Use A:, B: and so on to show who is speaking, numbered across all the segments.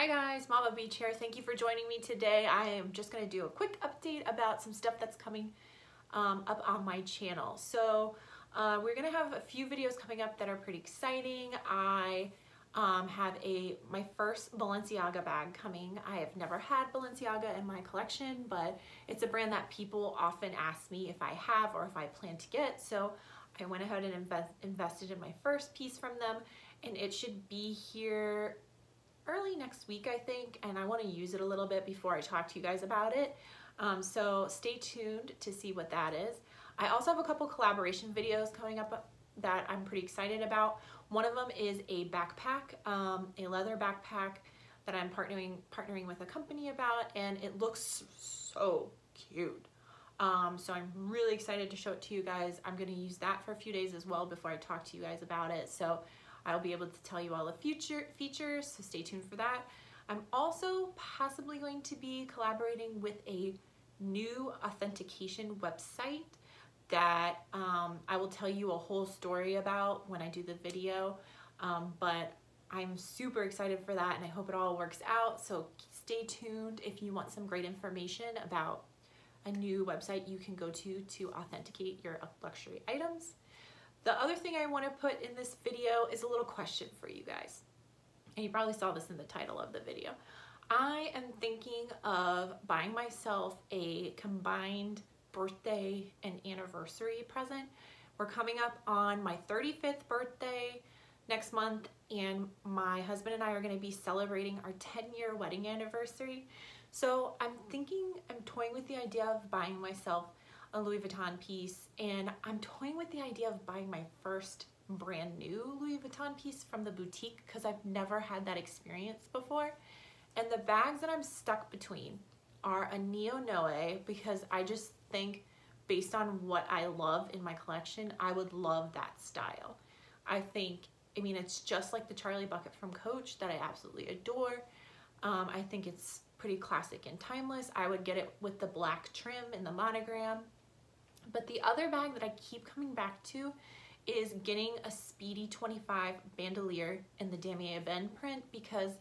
A: Hi guys, Mama Beech here. Thank you for joining me today. I am just going to do a quick update about some stuff that's coming um, up on my channel. So uh, we're going to have a few videos coming up that are pretty exciting. I um, have a my first Balenciaga bag coming. I have never had Balenciaga in my collection, but it's a brand that people often ask me if I have or if I plan to get. So I went ahead and invest, invested in my first piece from them and it should be here early next week, I think, and I wanna use it a little bit before I talk to you guys about it. Um, so stay tuned to see what that is. I also have a couple collaboration videos coming up that I'm pretty excited about. One of them is a backpack, um, a leather backpack that I'm partnering partnering with a company about, and it looks so cute. Um, so I'm really excited to show it to you guys. I'm gonna use that for a few days as well before I talk to you guys about it. So I'll be able to tell you all the future features, so stay tuned for that. I'm also possibly going to be collaborating with a new authentication website that um, I will tell you a whole story about when I do the video. Um, but I'm super excited for that and I hope it all works out. So stay tuned if you want some great information about a new website you can go to to authenticate your luxury items. The other thing I want to put in this video is a little question for you guys. And you probably saw this in the title of the video. I am thinking of buying myself a combined birthday and anniversary present. We're coming up on my 35th birthday next month and my husband and I are going to be celebrating our 10 year wedding anniversary. So I'm thinking, I'm toying with the idea of buying myself a Louis Vuitton piece and I'm toying with the idea of buying my first brand new Louis Vuitton piece from the boutique because I've never had that experience before. And the bags that I'm stuck between are a Neo Noe because I just think based on what I love in my collection, I would love that style. I think, I mean, it's just like the Charlie Bucket from Coach that I absolutely adore. Um, I think it's pretty classic and timeless. I would get it with the black trim and the monogram. But the other bag that I keep coming back to is getting a Speedy 25 bandolier in the Damier Ebene print because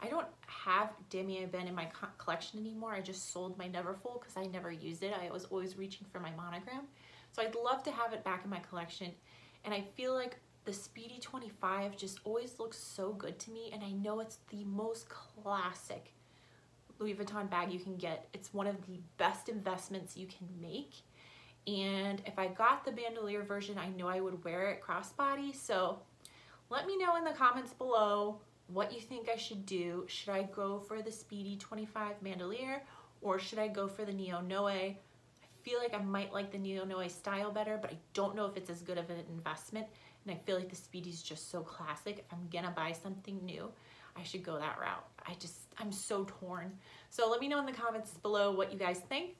A: I don't have Damier Ebene in my collection anymore. I just sold my Neverfull because I never used it. I was always reaching for my monogram. So I'd love to have it back in my collection. And I feel like the Speedy 25 just always looks so good to me. And I know it's the most classic Louis Vuitton bag you can get. It's one of the best investments you can make. And if I got the bandolier version, I know I would wear it crossbody. So let me know in the comments below what you think I should do. Should I go for the Speedy 25 bandolier or should I go for the Neo Noe? I feel like I might like the Neo Noe style better, but I don't know if it's as good of an investment. And I feel like the Speedy is just so classic. If I'm gonna buy something new, I should go that route. I just, I'm so torn. So let me know in the comments below what you guys think.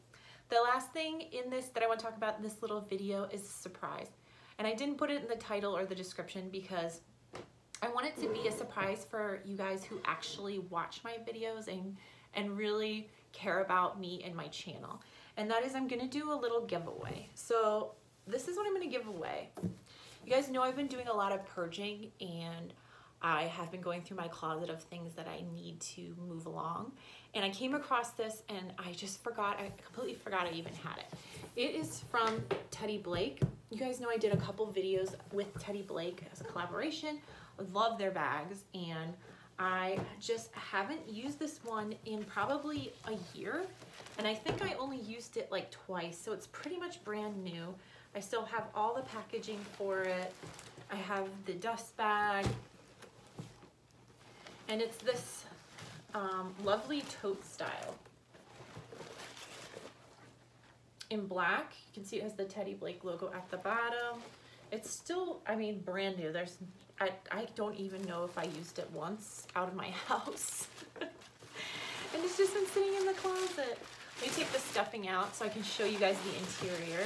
A: The last thing in this that I want to talk about in this little video is a surprise. And I didn't put it in the title or the description because I want it to be a surprise for you guys who actually watch my videos and, and really care about me and my channel. And that is I'm gonna do a little giveaway. So this is what I'm gonna give away. You guys know I've been doing a lot of purging and I have been going through my closet of things that I need to move along. And I came across this and I just forgot, I completely forgot I even had it. It is from Teddy Blake. You guys know I did a couple videos with Teddy Blake as a collaboration. I love their bags and I just haven't used this one in probably a year. And I think I only used it like twice, so it's pretty much brand new. I still have all the packaging for it. I have the dust bag, and it's this um, lovely tote style. In black, you can see it has the Teddy Blake logo at the bottom. It's still, I mean, brand new. There's, I, I don't even know if I used it once out of my house. and it's just been sitting in the closet. Let me take the stuffing out so I can show you guys the interior.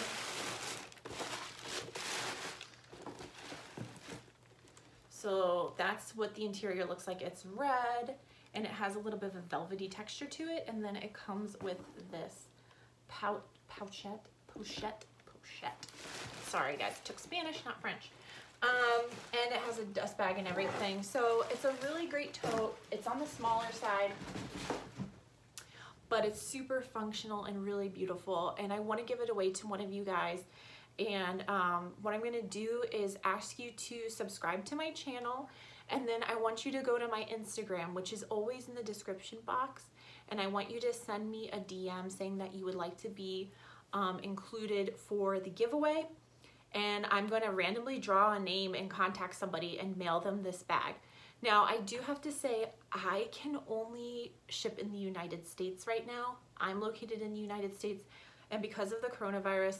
A: So that's what the interior looks like. It's red and it has a little bit of a velvety texture to it. And then it comes with this pout, pouchette, pochette, pochette. Sorry guys, took Spanish, not French. Um, and it has a dust bag and everything. So it's a really great tote. It's on the smaller side, but it's super functional and really beautiful. And I wanna give it away to one of you guys. And um, what I'm gonna do is ask you to subscribe to my channel and then I want you to go to my Instagram, which is always in the description box. And I want you to send me a DM saying that you would like to be um, included for the giveaway. And I'm gonna randomly draw a name and contact somebody and mail them this bag. Now, I do have to say, I can only ship in the United States right now. I'm located in the United States, and because of the coronavirus,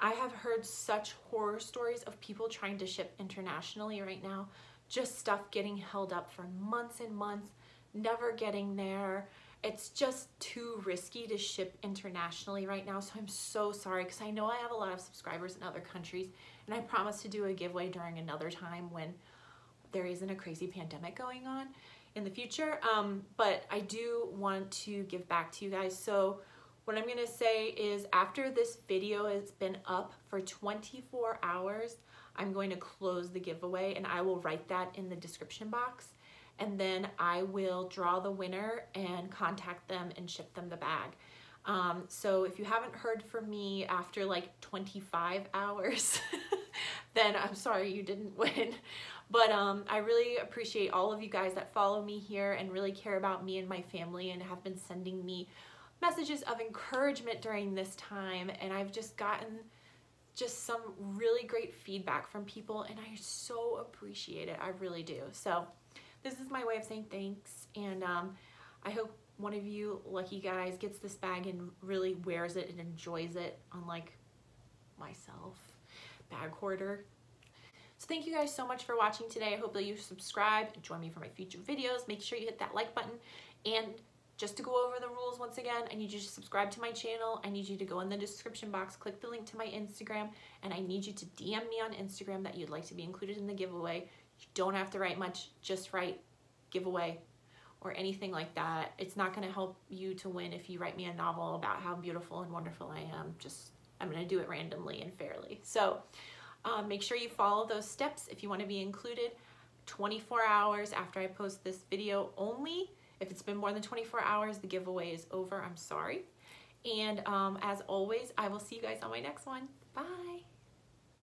A: I have heard such horror stories of people trying to ship internationally right now just stuff getting held up for months and months, never getting there. It's just too risky to ship internationally right now. So I'm so sorry because I know I have a lot of subscribers in other countries and I promise to do a giveaway during another time when there isn't a crazy pandemic going on in the future. Um, but I do want to give back to you guys. So what I'm gonna say is after this video has been up for 24 hours, I'm going to close the giveaway and I will write that in the description box and then I will draw the winner and contact them and ship them the bag. Um, so if you haven't heard from me after like 25 hours, then I'm sorry you didn't win. But um, I really appreciate all of you guys that follow me here and really care about me and my family and have been sending me messages of encouragement during this time. And I've just gotten just some really great feedback from people and I so appreciate it. I really do. So this is my way of saying thanks and um, I hope one of you lucky guys gets this bag and really wears it and enjoys it unlike myself, bag hoarder. So thank you guys so much for watching today. I hope that you subscribe join me for my future videos. Make sure you hit that like button and just to go over the rules once again, I need you to subscribe to my channel. I need you to go in the description box, click the link to my Instagram, and I need you to DM me on Instagram that you'd like to be included in the giveaway. You don't have to write much, just write giveaway or anything like that. It's not gonna help you to win if you write me a novel about how beautiful and wonderful I am. Just, I'm gonna do it randomly and fairly. So um, make sure you follow those steps if you wanna be included 24 hours after I post this video only. If it's been more than 24 hours, the giveaway is over. I'm sorry. And um, as always, I will see you guys on my next one. Bye.